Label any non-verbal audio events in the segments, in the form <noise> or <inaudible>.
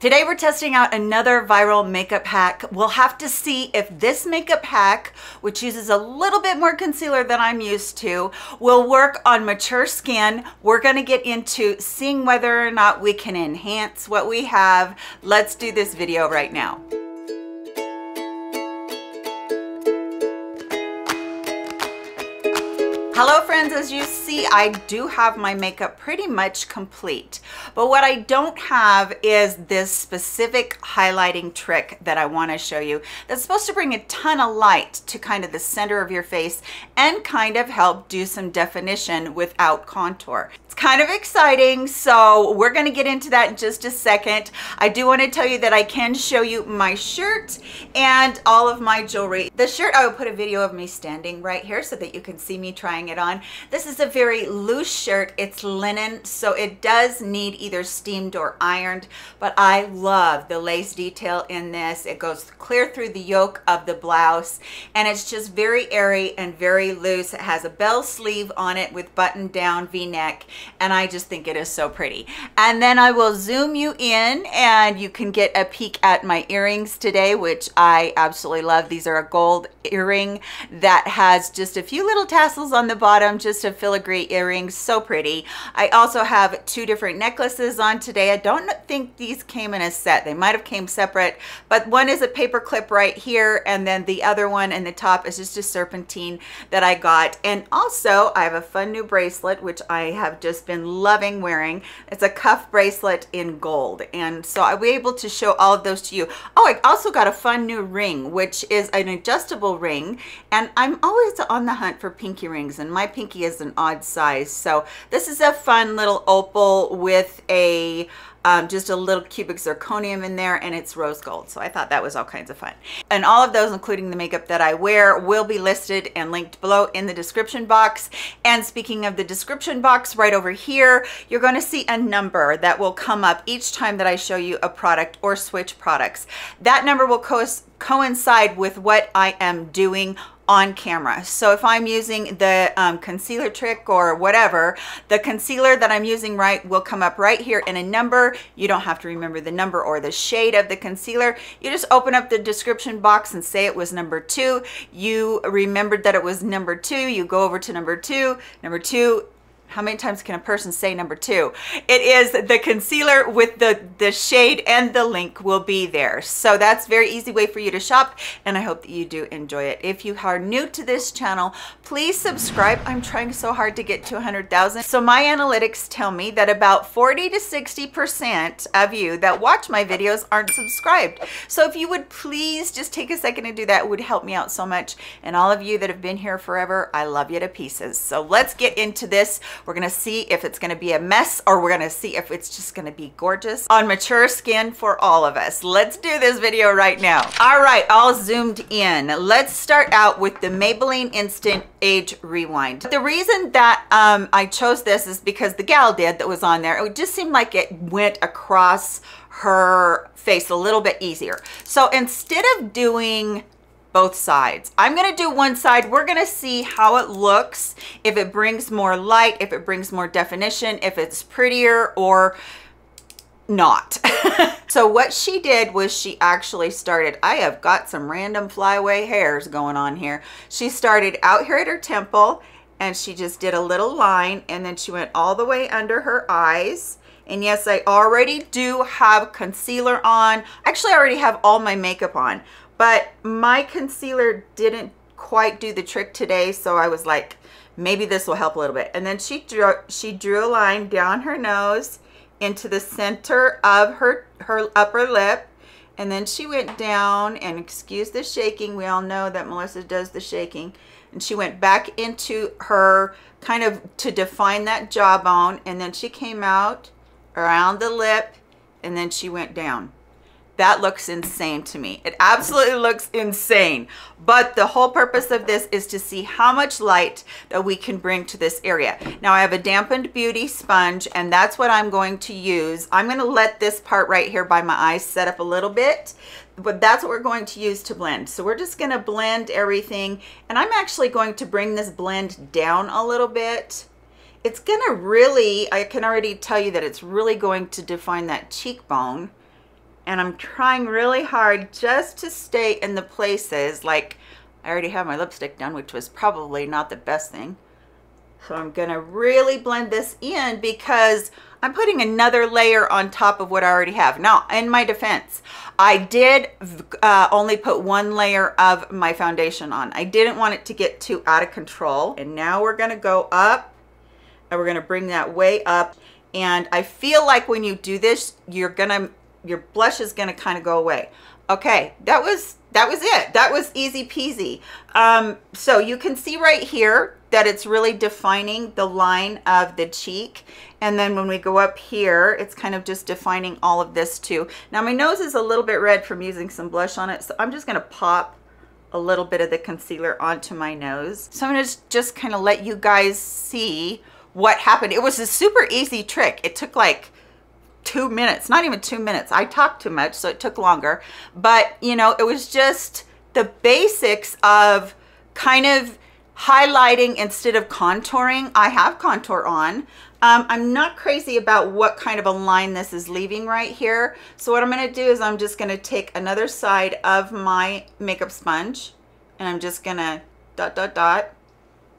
Today we're testing out another viral makeup hack. We'll have to see if this makeup hack, which uses a little bit more concealer than I'm used to, will work on mature skin. We're gonna get into seeing whether or not we can enhance what we have. Let's do this video right now. Hello friends, as you see, I do have my makeup pretty much complete. But what I don't have is this specific highlighting trick that I wanna show you that's supposed to bring a ton of light to kind of the center of your face and kind of help do some definition without contour It's kind of exciting. So we're going to get into that in just a second. I do want to tell you that I can show you my shirt and all of my jewelry. The shirt, I will put a video of me standing right here so that you can see me trying it on. This is a very loose shirt. It's linen, so it does need either steamed or ironed, but I love the lace detail in this. It goes clear through the yoke of the blouse and it's just very airy and very loose. It has a bell sleeve on it with button down v-neck and I just think it is so pretty. And then I will zoom you in and you can get a peek at my earrings today, which I absolutely love. These are a gold earring that has just a few little tassels on the bottom, just a filigree earring, so pretty. I also have two different necklaces on today. I don't think these came in a set. They might have came separate, but one is a paper clip right here, and then the other one in the top is just a serpentine that I got. And also I have a fun new bracelet, which I have just been loving wearing. It's a cuff bracelet in gold. And so I'll be able to show all of those to you. Oh, I also got a fun new ring, which is an adjustable ring. And I'm always on the hunt for pinky rings and my pinky is an odd size. So this is a fun little opal with a um, just a little cubic zirconium in there and it's rose gold. So I thought that was all kinds of fun. And all of those, including the makeup that I wear, will be listed and linked below in the description box. And speaking of the description box, right over here, you're going to see a number that will come up each time that I show you a product or switch products. That number will co coincide with what I am doing on camera. So if I'm using the um, concealer trick or whatever, the concealer that I'm using right will come up right here in a number. You don't have to remember the number or the shade of the concealer. You just open up the description box and say it was number two. You remembered that it was number two. You go over to number two, number two, how many times can a person say number two? It is the concealer with the, the shade and the link will be there. So that's very easy way for you to shop and I hope that you do enjoy it. If you are new to this channel, please subscribe. I'm trying so hard to get to 100,000. So my analytics tell me that about 40 to 60% of you that watch my videos aren't subscribed. So if you would please just take a second to do that, would help me out so much. And all of you that have been here forever, I love you to pieces. So let's get into this. We're gonna see if it's gonna be a mess or we're gonna see if it's just gonna be gorgeous on mature skin for all of us. Let's do this video right now. All right, all zoomed in. Let's start out with the Maybelline Instant Age Rewind. The reason that um, I chose this is because the gal did that was on there. It just seemed like it went across her face a little bit easier. So instead of doing both sides. I'm gonna do one side. We're gonna see how it looks, if it brings more light, if it brings more definition, if it's prettier or not. <laughs> so what she did was she actually started, I have got some random flyaway hairs going on here. She started out here at her temple and she just did a little line and then she went all the way under her eyes. And yes, I already do have concealer on. Actually, I already have all my makeup on, but my concealer didn't quite do the trick today so I was like maybe this will help a little bit. And then she drew she drew a line down her nose into the center of her her upper lip. And then she went down and excuse the shaking we all know that Melissa does the shaking. And she went back into her kind of to define that jawbone and then she came out around the lip and then she went down that looks insane to me. It absolutely looks insane. But the whole purpose of this is to see how much light that we can bring to this area. Now I have a dampened beauty sponge and that's what I'm going to use. I'm going to let this part right here by my eyes set up a little bit but that's what we're going to use to blend. So we're just going to blend everything and I'm actually going to bring this blend down a little bit. It's going to really, I can already tell you that it's really going to define that cheekbone and I'm trying really hard just to stay in the places like I already have my lipstick done, which was probably not the best thing. So I'm gonna really blend this in because I'm putting another layer on top of what I already have. Now, in my defense, I did uh, only put one layer of my foundation on. I didn't want it to get too out of control. And now we're gonna go up and we're gonna bring that way up. And I feel like when you do this, you're gonna, your blush is gonna kind of go away. Okay, that was that was it. That was easy peasy. Um, so you can see right here that it's really defining the line of the cheek. And then when we go up here, it's kind of just defining all of this too. Now my nose is a little bit red from using some blush on it. So I'm just gonna pop a little bit of the concealer onto my nose. So I'm gonna just kind of let you guys see what happened. It was a super easy trick. It took like two minutes, not even two minutes. I talked too much, so it took longer. But, you know, it was just the basics of kind of highlighting instead of contouring. I have contour on. Um, I'm not crazy about what kind of a line this is leaving right here. So what I'm going to do is I'm just going to take another side of my makeup sponge and I'm just going to dot, dot, dot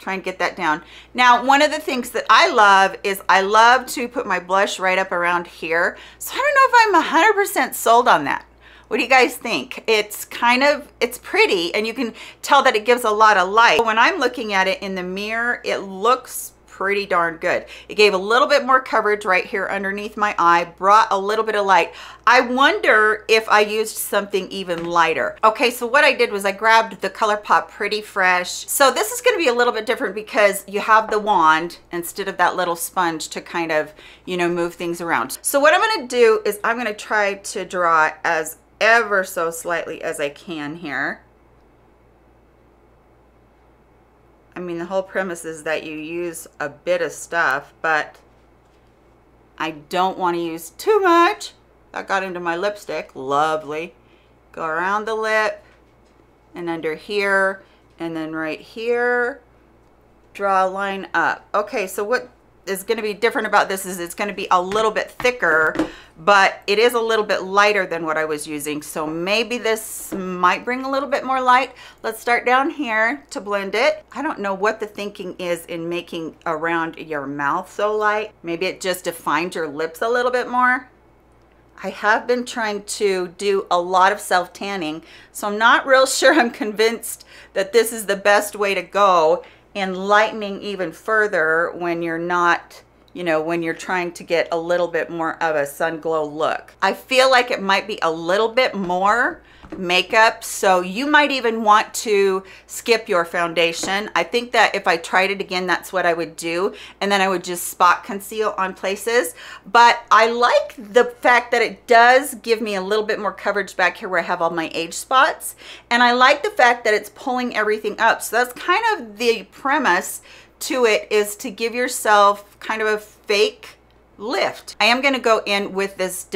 try and get that down. Now, one of the things that I love is I love to put my blush right up around here. So I don't know if I'm 100% sold on that. What do you guys think? It's kind of, it's pretty and you can tell that it gives a lot of light. When I'm looking at it in the mirror, it looks pretty darn good. It gave a little bit more coverage right here underneath my eye, brought a little bit of light. I wonder if I used something even lighter. Okay, so what I did was I grabbed the ColourPop Pretty Fresh. So this is gonna be a little bit different because you have the wand instead of that little sponge to kind of, you know, move things around. So what I'm gonna do is I'm gonna try to draw as ever so slightly as I can here. I mean, the whole premise is that you use a bit of stuff, but I don't want to use too much. That got into my lipstick. Lovely. Go around the lip and under here and then right here. Draw a line up. Okay, so what is going to be different about this is it's going to be a little bit thicker, but it is a little bit lighter than what I was using. So maybe this might bring a little bit more light. Let's start down here to blend it. I don't know what the thinking is in making around your mouth so light. Maybe it just defines your lips a little bit more. I have been trying to do a lot of self-tanning, so I'm not real <laughs> sure I'm convinced that this is the best way to go and lightening even further when you're not you know, when you're trying to get a little bit more of a sun glow look. I feel like it might be a little bit more makeup so you might even want to skip your foundation. I think that if i tried it again that's what i would do and then i would just spot conceal on places. But i like the fact that it does give me a little bit more coverage back here where i have all my age spots and i like the fact that it's pulling everything up. So that's kind of the premise to it is to give yourself kind of a fake lift. I am going to go in with this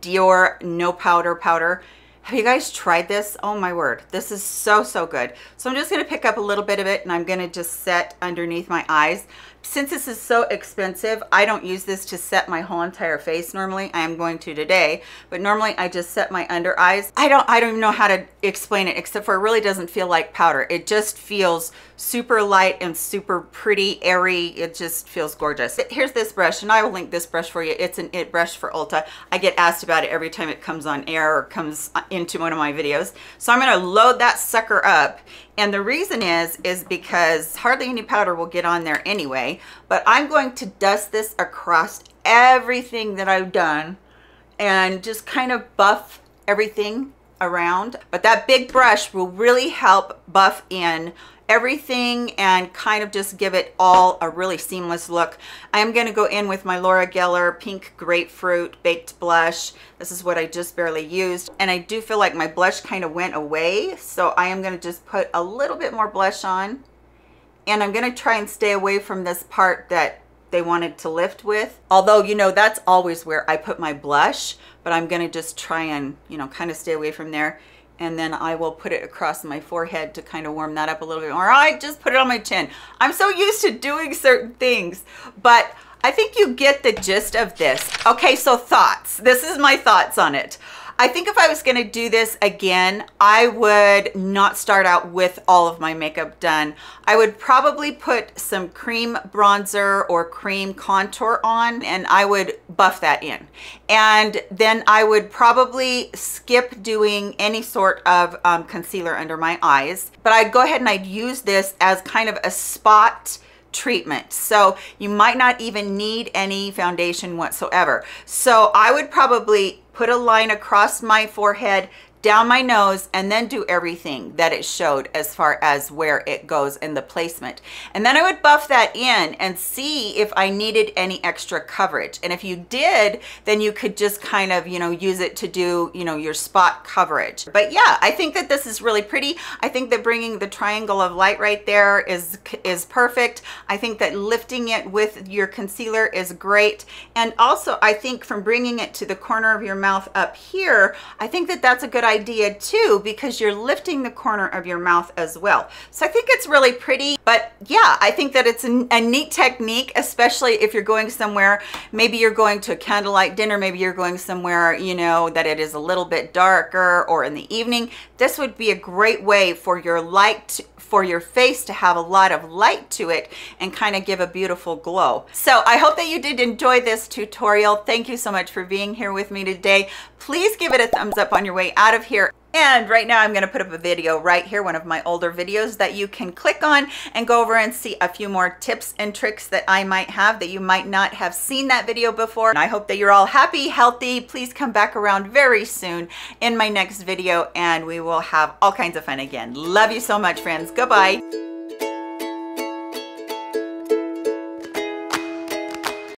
Dior no powder powder have you guys tried this? Oh my word, this is so, so good. So I'm just gonna pick up a little bit of it and I'm gonna just set underneath my eyes since this is so expensive, I don't use this to set my whole entire face normally. I am going to today, but normally I just set my under eyes. I don't, I don't even know how to explain it except for it really doesn't feel like powder. It just feels super light and super pretty, airy. It just feels gorgeous. Here's this brush and I will link this brush for you. It's an IT brush for Ulta. I get asked about it every time it comes on air or comes uh, into one of my videos. So I'm gonna load that sucker up and the reason is, is because hardly any powder will get on there anyway, but I'm going to dust this across everything that I've done and just kind of buff everything around. But that big brush will really help buff in everything and kind of just give it all a really seamless look. I'm going to go in with my Laura Geller Pink Grapefruit Baked Blush. This is what I just barely used. And I do feel like my blush kind of went away. So I am going to just put a little bit more blush on. And I'm going to try and stay away from this part that they wanted to lift with. Although, you know, that's always where I put my blush. But I'm going to just try and, you know, kind of stay away from there and then I will put it across my forehead to kind of warm that up a little bit or I just put it on my chin. I'm so used to doing certain things, but I think you get the gist of this. Okay, so thoughts. This is my thoughts on it. I think if I was gonna do this again, I would not start out with all of my makeup done. I would probably put some cream bronzer or cream contour on and I would buff that in. And then I would probably skip doing any sort of um, concealer under my eyes, but I'd go ahead and I'd use this as kind of a spot treatment. So you might not even need any foundation whatsoever. So I would probably put a line across my forehead, down my nose and then do everything that it showed as far as where it goes in the placement. And then I would buff that in and see if I needed any extra coverage. And if you did, then you could just kind of, you know, use it to do, you know, your spot coverage. But yeah, I think that this is really pretty. I think that bringing the triangle of light right there is, is perfect. I think that lifting it with your concealer is great. And also I think from bringing it to the corner of your mouth up here, I think that that's a good idea idea too because you're lifting the corner of your mouth as well. So I think it's really pretty, but yeah, I think that it's a, a neat technique, especially if you're going somewhere, maybe you're going to a candlelight dinner, maybe you're going somewhere, you know, that it is a little bit darker or in the evening. This would be a great way for your light for your face to have a lot of light to it and kind of give a beautiful glow. So I hope that you did enjoy this tutorial. Thank you so much for being here with me today. Please give it a thumbs up on your way out of here. And right now I'm going to put up a video right here, one of my older videos that you can click on and go over and see a few more tips and tricks that I might have that you might not have seen that video before. And I hope that you're all happy, healthy. Please come back around very soon in my next video and we will have all kinds of fun again. Love you so much, friends. Goodbye.